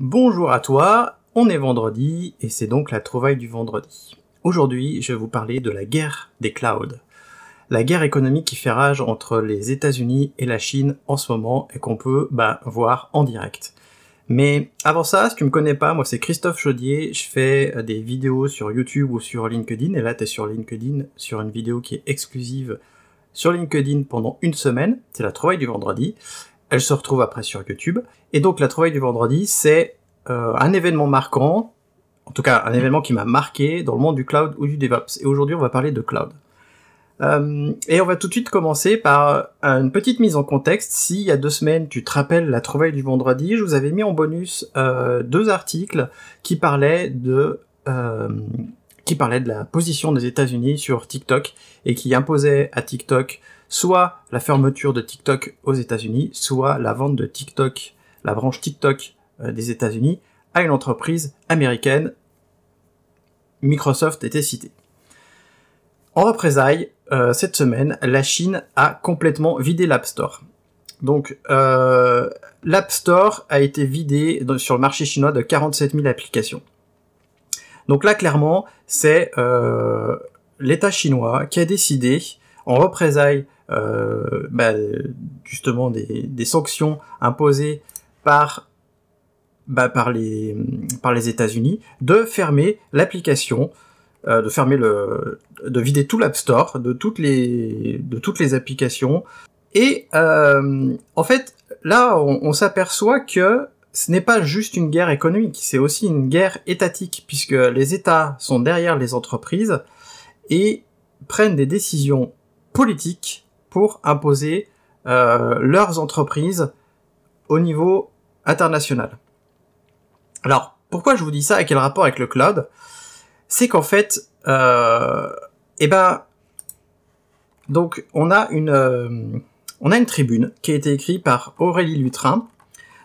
Bonjour à toi, on est vendredi et c'est donc la trouvaille du vendredi. Aujourd'hui, je vais vous parler de la guerre des clouds. La guerre économique qui fait rage entre les États-Unis et la Chine en ce moment et qu'on peut bah, voir en direct. Mais avant ça, si tu me connais pas, moi c'est Christophe Chaudier, je fais des vidéos sur YouTube ou sur LinkedIn, et là tu sur LinkedIn sur une vidéo qui est exclusive sur LinkedIn pendant une semaine, c'est la trouvaille du vendredi, elle se retrouve après sur YouTube, et donc la trouvaille du vendredi c'est euh, un événement marquant, en tout cas un événement qui m'a marqué dans le monde du cloud ou du DevOps. Et aujourd'hui, on va parler de cloud. Euh, et on va tout de suite commencer par une petite mise en contexte. Si il y a deux semaines, tu te rappelles la trouvaille du vendredi, je vous avais mis en bonus euh, deux articles qui parlaient de qui parlaient de la position des États-Unis sur TikTok et qui imposaient à TikTok soit la fermeture de TikTok aux États-Unis, soit la vente de TikTok, la branche TikTok euh, des États-Unis à une entreprise américaine. Microsoft était cité. En représailles, euh, cette semaine, la Chine a complètement vidé l'App Store. Donc, euh, l'App Store a été vidé sur le marché chinois de 47 000 applications. Donc là, clairement, c'est l'État chinois qui a décidé, en représailles, bah, justement des, des, sanctions imposées par bah, par les par les États-Unis de fermer l'application, euh, de fermer le, de vider tout l'App Store de toutes les de toutes les applications. Et euh, en fait, là, on, on s'aperçoit que ce n'est pas juste une guerre économique, c'est aussi une guerre étatique, puisque les États sont derrière les entreprises et prennent des décisions politiques pour imposer euh, leurs entreprises au niveau international. Alors, pourquoi je vous dis ça et quel rapport avec le cloud? C'est qu'en fait, euh, eh ben, donc on a une, euh, on a une tribune qui a été écrite par Aurélie Lutrin.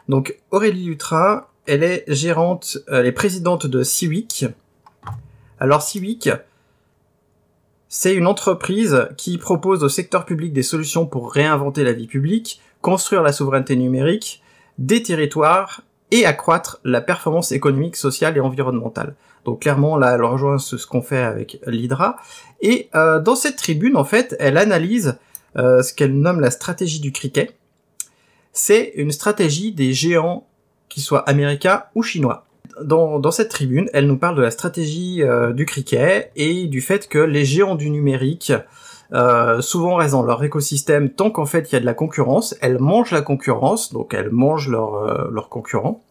Donc Aurélie Lutrin, elle est gérante, elle est présidente de Civic. Alors Civic, c'est une entreprise qui propose au secteur public des solutions pour réinventer la vie publique, construire la souveraineté numérique, des territoires et accroître la performance économique, sociale et environnementale. Donc clairement, là, elle rejoint ce, qu'on fait avec l'Hydra. Et euh, dans cette tribune, en fait, elle analyse euh, ce qu'elle nomme la stratégie du cricket. C'est une stratégie des géants, qui soient américains ou chinois. Dans, dans cette tribune, elle nous parle de la stratégie euh, du cricket et du fait que les géants du numérique euh, souvent restent dans leur écosystème tant qu'en fait il y a de la concurrence, elles mangent la concurrence, donc elles mangent leurs euh, concurrents.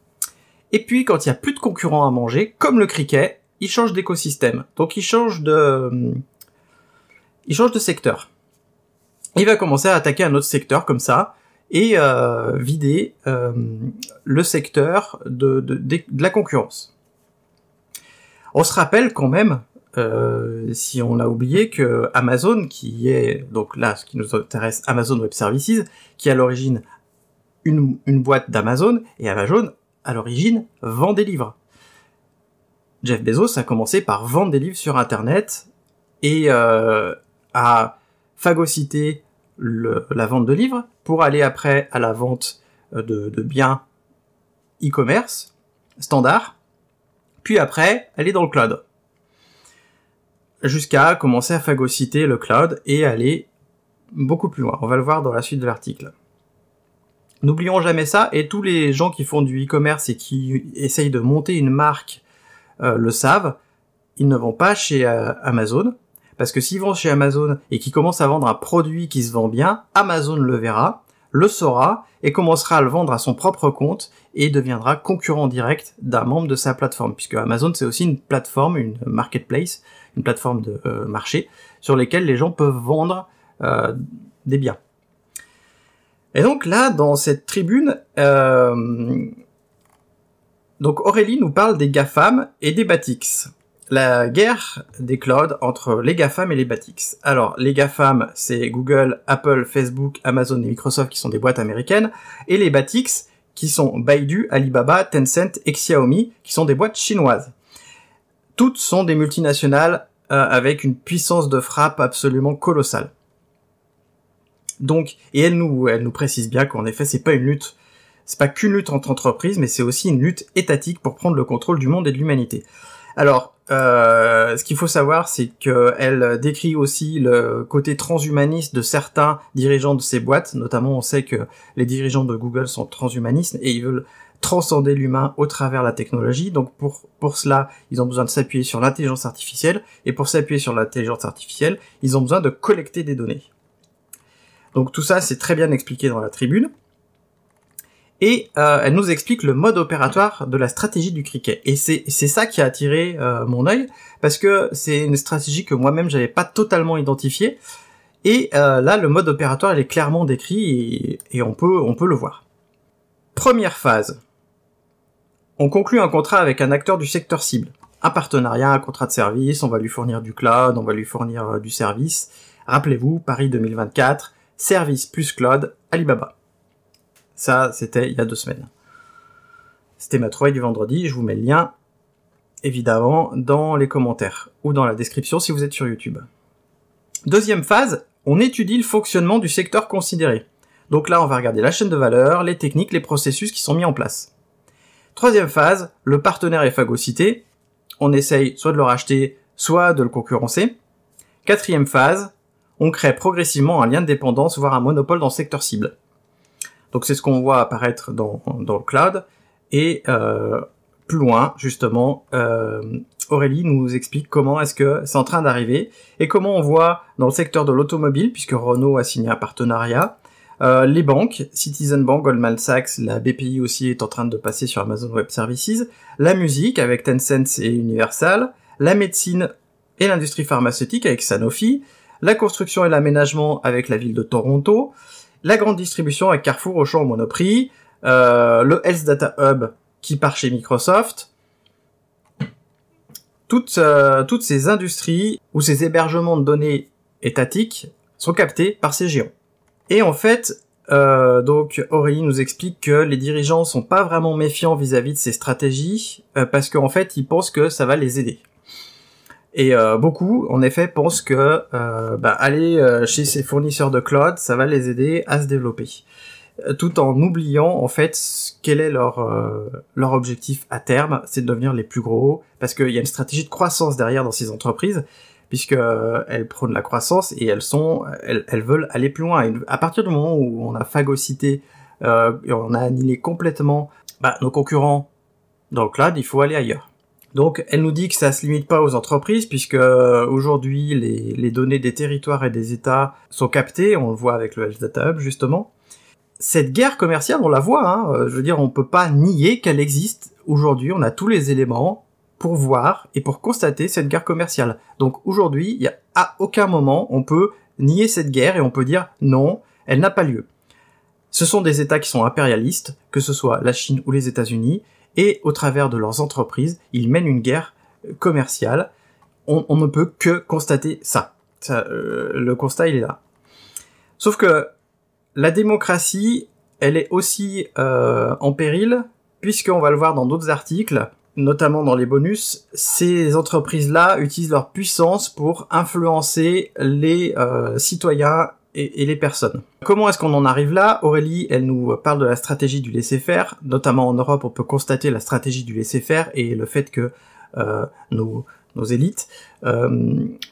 Et puis quand il y a plus de concurrents à manger, comme le cricket, ils changent d'écosystème. Donc ils changent de ils changent de secteur. Il va commencer à attaquer un autre secteur comme ça et euh, vider le secteur de, de, de, la concurrence. On se rappelle quand même euh, si on a oublié que Amazon, qui est donc là ce qui nous intéresse, Amazon Web Services, qui est à l'origine une, boîte d'Amazon, et Amazon à l'origine vend des livres. Jeff Bezos a commencé par vendre des livres sur Internet et euh, a phagocyté la vente de livres pour aller après à la vente euh, de, biens e-commerce standard, puis après aller dans le cloud jusqu'à commencer à phagocyter le cloud et aller beaucoup plus loin. On va le voir dans la suite de l'article. N'oublions jamais ça, et tous les gens qui font du e-commerce et qui essayent de monter une marque euh, le savent, ils ne vont pas chez euh, Amazon, parce que s'ils vont chez Amazon et qu'ils commencent à vendre un produit qui se vend bien, Amazon le verra, le saura et commencera à le vendre à son propre compte et deviendra concurrent direct d'un membre de sa plateforme, puisque Amazon c'est aussi une plateforme, une marketplace, une plateforme de euh, marché sur lesquelles les gens peuvent vendre euh, des biens. Et donc là, dans cette tribune, euh, donc Aurélie nous parle des GAFAM et des BATIX la guerre des clouds entre les GAFAM et les BATIX. Alors, les GAFAM, c'est Google, Apple, Facebook, Amazon et Microsoft qui sont des boîtes américaines, et les BATIX, qui sont Baidu, Alibaba, Tencent et Xiaomi, qui sont des boîtes chinoises. Toutes sont des multinationales euh, avec une puissance de frappe absolument colossale. Donc, et elle nous, elle précise bien qu'en effet, c'est pas une c'est pas qu'une lutte entre entreprises, mais c'est aussi une lutte étatique pour prendre le contrôle du monde et de l'humanité. Alors, euh, ce qu'il faut savoir, c'est qu'elle décrit aussi le côté transhumaniste de certains dirigeants de ces boîtes. Notamment, on sait que les dirigeants de Google sont transhumanistes et ils veulent transcender l'humain au travers de la technologie. Donc pour, pour cela, ils ont besoin de s'appuyer sur l'intelligence artificielle. Et pour s'appuyer sur l'intelligence artificielle, ils ont besoin de collecter des données. Donc tout ça, c'est très bien expliqué dans la tribune et euh, elle nous explique le mode opératoire de la stratégie du cricket. Et c'est ça qui a attiré euh, mon œil parce que c'est une stratégie que moi-même j'avais pas totalement identifiée. Et euh, là, le mode opératoire il est clairement décrit et, on peut on peut le voir. Première phase. On conclut un contrat avec un acteur du secteur cible. Un partenariat, un contrat de service, on va lui fournir du cloud, on va lui fournir du service. Rappelez-vous, Paris 2024, service plus cloud, Alibaba. Ça, c'était il y a deux semaines. C'était ma trouvaille du vendredi. Je vous mets le lien, évidemment, dans les commentaires ou dans la description si vous êtes sur YouTube. Deuxième phase, on étudie le fonctionnement du secteur considéré. Donc là, on va regarder la chaîne de valeur, les techniques, les processus qui sont mis en place. Troisième phase, le partenaire est phagocyté. On essaye soit de le racheter, soit de le concurrencer. Quatrième phase, on crée progressivement un lien de dépendance, voire un monopole dans le secteur cible. Donc c'est ce qu'on voit apparaître dans, dans le cloud. Et euh, plus loin, justement, euh, Aurélie nous explique comment est-ce que c'est en train d'arriver et comment on voit dans le secteur de l'automobile, puisque Renault a signé un partenariat, euh, les banques, Citizen Bank, Goldman Sachs, la BPI aussi est en train de passer sur Amazon Web Services, la musique avec Tencent et Universal, la médecine et l'industrie pharmaceutique avec Sanofi, la construction et l'aménagement avec la ville de Toronto, la grande distribution avec Carrefour, Auchan, Monoprix, euh, le Health Data Hub qui part chez Microsoft. Toutes, euh, toutes ces industries ou ces hébergements de données étatiques sont captés par ces géants. Et en fait, euh, donc Aurélie nous explique que les dirigeants sont pas vraiment méfiants vis-à-vis de ces stratégies parce qu'en fait ils pensent que ça va les aider. Et euh, beaucoup, en effet, pensent que euh, bah, aller euh, chez ces fournisseurs de cloud, ça va les aider à se développer, tout en oubliant en fait quel est leur leur objectif à terme, c'est de devenir les plus gros, parce qu'il y a une stratégie de croissance derrière dans ces entreprises, puisque elles prônent la croissance et elles sont, elles, elles veulent aller plus loin. Et à partir du moment où on a phagocyté, et on a annihilé complètement bah, nos concurrents dans le cloud, il faut aller ailleurs. Donc, elle nous dit que ça se limite pas aux entreprises, puisque euh, aujourd'hui, les, données des territoires et des États sont captées, on le voit avec le Health Data Hub, justement. Cette guerre commerciale, on la voit, hein, euh, je veux dire, on peut pas nier qu'elle existe. Aujourd'hui, on a tous les éléments pour voir et pour constater cette guerre commerciale. Donc aujourd'hui, à aucun moment on peut nier cette guerre et on peut dire non, elle n'a pas lieu. Ce sont des États qui sont impérialistes, que ce soit la Chine ou les États-Unis, et au travers de leurs entreprises, ils mènent une guerre commerciale. On, ne peut que constater ça. Euh, le constat, il est là. Sauf que la démocratie, elle est aussi euh, en péril, puisqu'on va le voir dans d'autres articles, notamment dans les bonus, ces entreprises-là utilisent leur puissance pour influencer les euh, citoyens et, les personnes. Comment est-ce qu'on en arrive là? Aurélie, elle nous parle de la stratégie du laisser-faire. Notamment en Europe, on peut constater la stratégie du laisser-faire et le fait que euh, nos, nos, élites euh,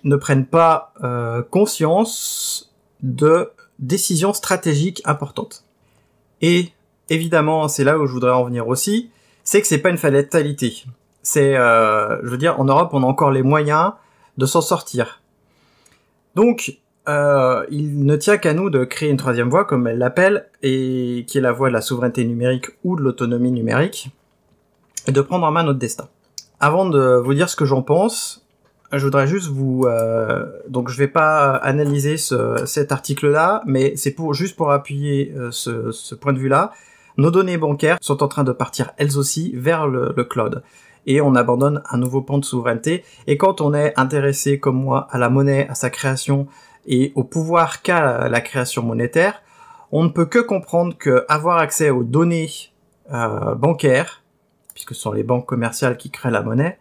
ne prennent pas euh, conscience de décisions stratégiques importantes. Et évidemment, c'est là où je voudrais en venir aussi, c'est que c'est pas une fatalité. C'est, euh, je veux dire, en Europe, on a encore les moyens de s'en sortir. Donc, euh, il ne tient qu'à nous de créer une troisième voie, comme elle l'appelle, et qui est la voie de la souveraineté numérique ou de l'autonomie numérique, et de prendre en main notre destin. Avant de vous dire ce que j'en pense, je voudrais juste vous... Euh, donc je vais pas analyser ce, cet article-là, mais c'est pour juste pour appuyer euh, ce, ce, point de vue-là. Nos données bancaires sont en train de partir elles aussi vers le, le cloud et on abandonne un nouveau pan de souveraineté. Et quand on est intéressé comme moi à la monnaie, à sa création, et au pouvoir qu'a la création monétaire, on ne peut que comprendre que avoir accès aux données euh, bancaires, puisque ce sont les banques commerciales qui créent la monnaie,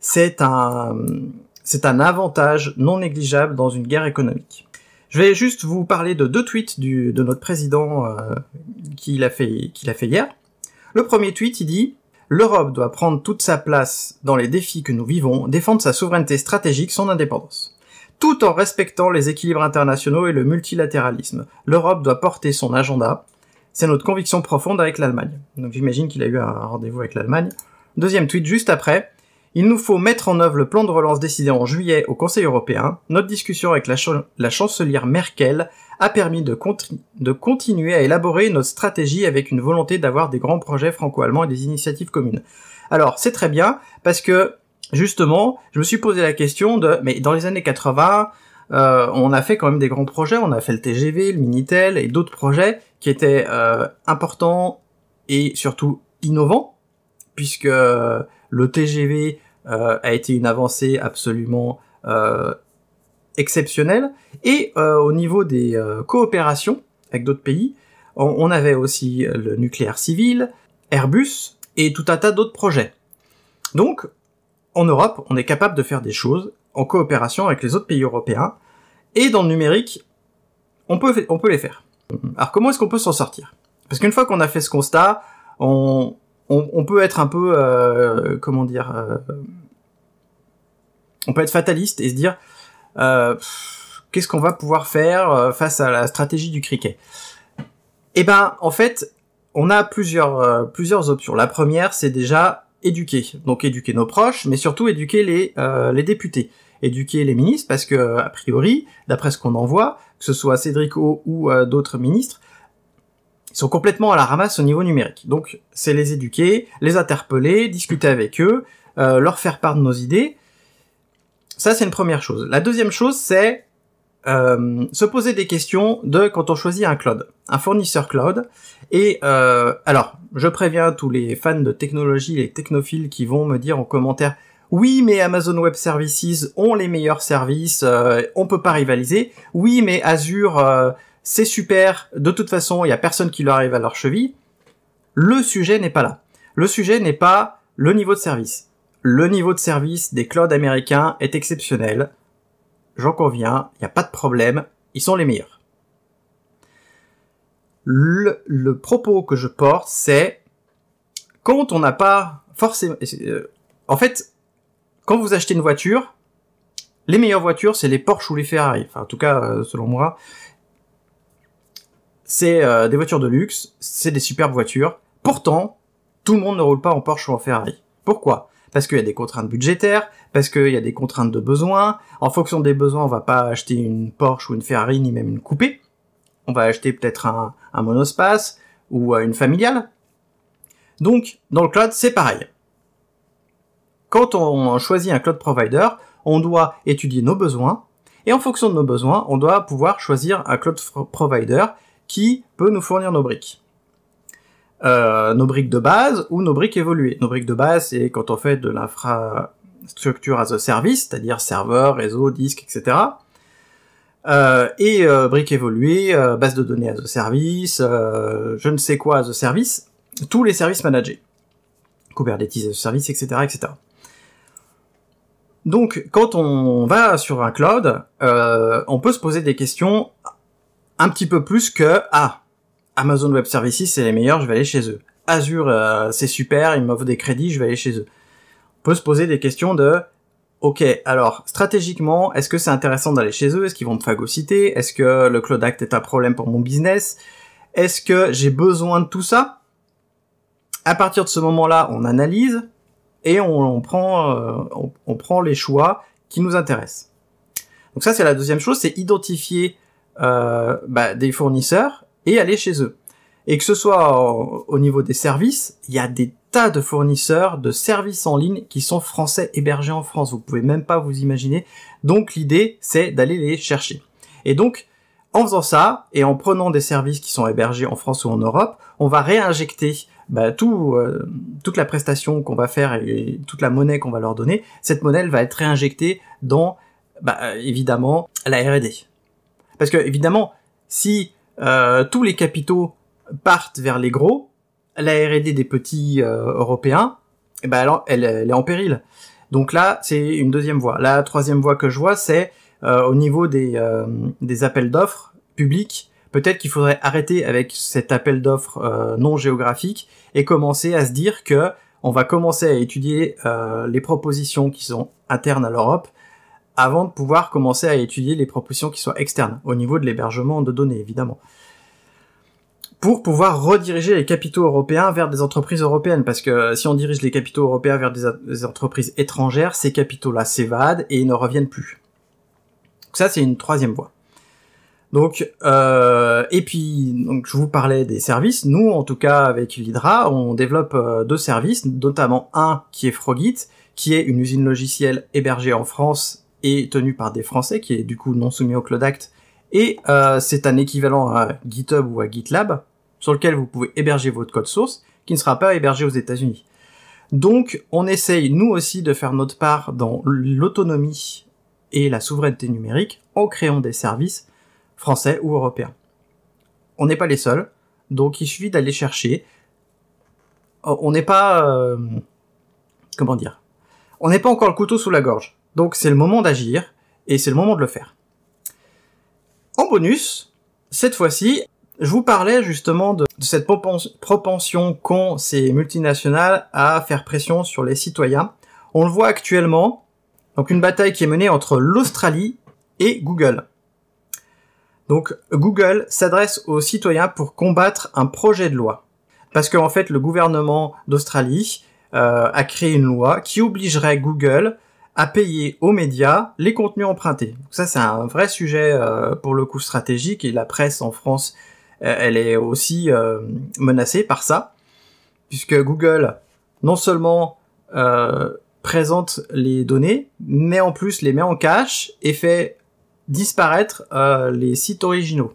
c'est un c'est un avantage non négligeable dans une guerre économique. Je vais juste vous parler de deux tweets du, de notre président euh, qu'il fait qu'il a fait hier. Le premier tweet, il dit L'Europe doit prendre toute sa place dans les défis que nous vivons, défendre sa souveraineté stratégique, son indépendance. Tout en respectant les équilibres internationaux et le multilatéralisme, l'Europe doit porter son agenda. C'est notre conviction profonde avec l'Allemagne. Donc j'imagine qu'il a eu un rendez-vous avec l'Allemagne. Deuxième tweet juste après. Il nous faut mettre en œuvre le plan de relance décidé en juillet au Conseil européen. Notre discussion avec la, chancelière Merkel a permis de, de, continuer à élaborer notre stratégie avec une volonté d'avoir des grands projets franco-allemands et des initiatives communes. Alors, c'est très bien, parce que, justement, je me suis posé la question de, mais dans les années 80, euh, on a fait quand même des grands projets, on a fait le TGV, le Minitel et d'autres projets qui étaient euh, importants et surtout innovants, puisque le TGV euh, a été une avancée absolument euh, exceptionnelle. Et euh, au niveau des coopérations avec d'autres pays, on, avait aussi le nucléaire civil, Airbus et tout un tas d'autres projets. Donc, en Europe, on est capable de faire des choses en coopération avec les autres pays européens. Et dans le numérique, on peut, on peut les faire. Alors comment est-ce qu'on peut s'en sortir? Parce qu'une fois qu'on a fait ce constat, on, on, peut être un peu, euh, comment dire, euh, on peut être fataliste et se dire, euh, qu'est-ce qu'on va pouvoir faire face à la stratégie du cricket? Eh ben, en fait, on a plusieurs plusieurs options. La première, c'est déjà éduquer, donc éduquer nos proches, mais surtout éduquer les les députés, éduquer les ministres, parce que a priori, d'après ce qu'on en voit, que ce soit Cédric O ou d'autres ministres, ils sont complètement à la ramasse au niveau numérique. Donc c'est les éduquer, les interpeller, discuter avec eux, euh, leur faire part de nos idées. Ça c'est une première chose. La deuxième chose c'est euh, se poser des questions de quand on choisit un cloud, un fournisseur cloud. Et euh, alors, je préviens tous les fans de technologie, les technophiles qui vont me dire en commentaire oui, mais Amazon Web Services ont les meilleurs services, euh, on peut pas rivaliser. Oui, mais Azure, euh, c'est super, de toute façon, il y a personne qui leur arrive à leur cheville. Le sujet n'est pas là. Le sujet n'est pas le niveau de service. Le niveau de service des clouds américains est exceptionnel. J'en conviens, il n'y a pas de problème, ils sont les meilleurs. Le, propos que je porte, c'est quand on n'a pas forcément... Euh, en fait, quand vous achetez une voiture, les meilleures voitures, c'est les Porsche ou les Ferrari. En tout cas, euh, selon moi c'est euh, des voitures de luxe, c'est des superbes voitures. Pourtant, tout le monde ne roule pas en Porsche ou en Ferrari. Pourquoi? Parce qu'il y a des contraintes budgétaires, parce qu'il y a des contraintes de besoins. En fonction des besoins, on va pas acheter une Porsche ou une Ferrari, ni même une coupée. On va acheter peut-être un, monospace ou euh, une familiale. Donc, dans le cloud, c'est pareil. Quand on choisit un cloud provider, on doit étudier nos besoins, et en fonction de nos besoins, on doit pouvoir choisir un cloud provider qui peut nous fournir nos briques. Euh, nos briques de base ou nos briques évoluées. Nos briques de base, c'est quand on fait de l'infrastructure as a service, c'est-à-dire serveur, réseau, disque, etc. Euh, et euh, briques évoluées, euh, base de données as a service, euh, je ne sais quoi as a service, tous les services managés. Kubernetes as a service, etc., etc. Donc, quand on va sur un cloud, on peut se poser des questions un petit peu plus que ah Amazon Web Services c'est les meilleurs, je vais aller chez eux. Azure euh, c'est super, ils m'offrent des crédits, je vais aller chez eux. On peut se poser des questions de OK, alors stratégiquement, est-ce que c'est intéressant d'aller chez eux? Est-ce qu'ils vont me phagocyter? Est-ce que le Cloud Act est un problème pour mon business? Est-ce que j'ai besoin de tout ça? À partir de ce moment-là, on analyse et on, prend euh, on prend les choix qui nous intéressent. Donc ça c'est la deuxième chose, c'est identifier euh, bah, des fournisseurs et aller chez eux. Et que ce soit au, niveau des services, il y a des tas de fournisseurs de services en ligne qui sont français hébergés en France. Vous pouvez même pas vous imaginer. Donc l'idée, c'est d'aller les chercher. Et donc, en faisant ça, et en prenant des services qui sont hébergés en France ou en Europe, on va réinjecter bah, tout, euh, toute la prestation qu'on va faire et toute la monnaie qu'on va leur donner. Cette monnaie elle va être réinjectée dans, bah, évidemment, la R&D. Parce que évidemment, si euh, tous les capitaux partent vers les gros, la R&D des petits euh, européens, eh ben elle, est en péril. Donc là, c'est une deuxième voie. La troisième voie que je vois, c'est au niveau des, des appels d'offres publics, peut-être qu'il faudrait arrêter avec cet appel d'offres non géographique et commencer à se dire que on va commencer à étudier les propositions qui sont internes à l'Europe avant de pouvoir commencer à étudier les propositions qui soient externes, au niveau de l'hébergement de données, évidemment. Pour pouvoir rediriger les capitaux européens vers des entreprises européennes, parce que si on dirige les capitaux européens vers des, entreprises étrangères, ces capitaux-là s'évadent et ils ne reviennent plus. ça, c'est une troisième voie. Donc, euh, et puis, donc, je vous parlais des services. Nous, en tout cas, avec l'Hydra, on développe euh, deux services, notamment un qui est Frogit, qui est une usine logicielle hébergée en France est tenu par des Français, qui est du coup non soumis au Cloud Act, et euh, c'est un équivalent à GitHub ou à GitLab, sur lequel vous pouvez héberger votre code source, qui ne sera pas hébergé aux États-Unis. Donc, on essaye nous aussi de faire notre part dans l'autonomie et la souveraineté numérique en créant des services français ou européens. On n'est pas les seuls, donc il suffit d'aller chercher. On n'est pas, euh, comment dire, on n'est pas encore le couteau sous la gorge. Donc c'est le moment d'agir, et c'est le moment de le faire. En bonus, cette fois-ci, je vous parlais justement de, cette propension qu'ont ces multinationales à faire pression sur les citoyens. On le voit actuellement, donc une bataille qui est menée entre l'Australie et Google. Donc Google s'adresse aux citoyens pour combattre un projet de loi. Parce qu'en fait, le gouvernement d'Australie euh, a créé une loi qui obligerait Google à payer aux médias les contenus empruntés. Ça, c'est un vrai sujet euh, pour le coup stratégique et la presse en France, euh, elle est aussi euh, menacée par ça, puisque Google non seulement présente les données, mais en plus les met en cache et fait disparaître les sites originaux.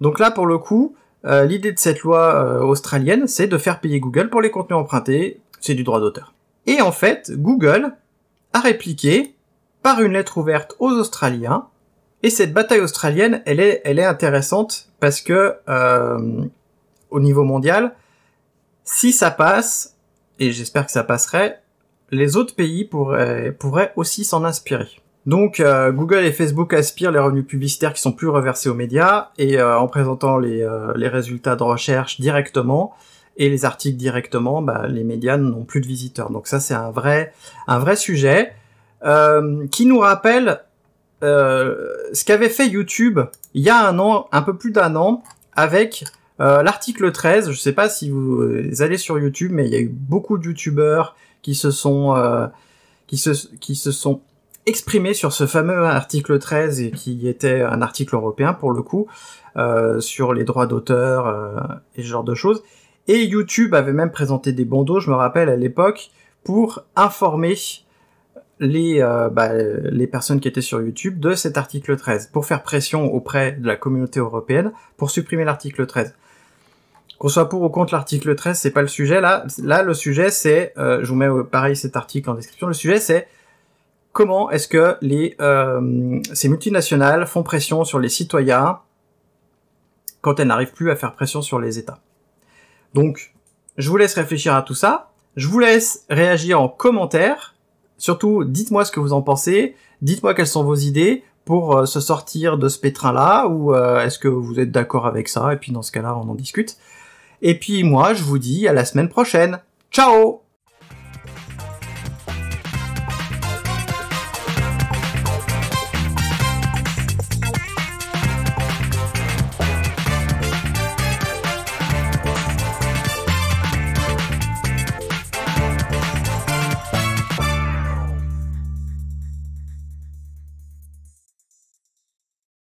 Donc là, pour le coup, l'idée de cette loi australienne, c'est de faire payer Google pour les contenus empruntés, c'est du droit d'auteur. Et en fait, Google a répliqué par une lettre ouverte aux Australiens. Et cette bataille australienne, elle est, elle est intéressante parce que euh, au niveau mondial, si ça passe, et j'espère que ça passerait, les autres pays pourraient, pourraient aussi s'en inspirer. Donc euh, Google et Facebook aspirent les revenus publicitaires qui sont plus reversés aux médias et euh, en présentant les, les résultats de recherche directement, et les articles directement, bah, les médias n'ont plus de visiteurs. Donc ça c'est un vrai un vrai sujet euh, qui nous rappelle euh, ce qu'avait fait YouTube il y a un an, un peu plus d'un an, avec euh, l'article 13. Je sais pas si vous allez sur YouTube, mais il y a eu beaucoup de YouTubeurs qui se sont qui se qui se sont exprimés sur ce fameux article 13 et qui était un article européen pour le coup sur les droits d'auteur et ce genre de choses et YouTube avait même présenté des bandeaux, je me rappelle à l'époque, pour informer les, euh, bah, les personnes qui étaient sur YouTube de cet article 13, pour faire pression auprès de la communauté européenne pour supprimer l'article 13. Qu'on soit pour ou contre l'article 13, c'est pas le sujet là. Là, le sujet c'est, euh, je vous mets pareil cet article en description. Le sujet c'est comment est-ce que les euh, ces multinationales font pression sur les citoyens quand elles n'arrivent plus à faire pression sur les États. Donc, je vous laisse réfléchir à tout ça. Je vous laisse réagir en commentaire. Surtout, dites-moi ce que vous en pensez. Dites-moi quelles sont vos idées pour euh, se sortir de ce pétrin-là, ou euh, est-ce que vous êtes d'accord avec ça? Et puis dans ce cas-là, on en discute. Et puis moi, je vous dis à la semaine prochaine. Ciao